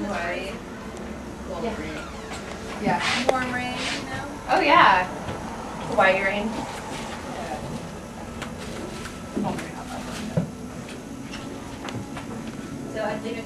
Hawaii. Cold Yeah. rain. Yeah. Warm rain, you know? Oh yeah. Hawaii rain. So I didn't